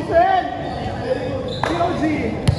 Vicente! Tira o dia!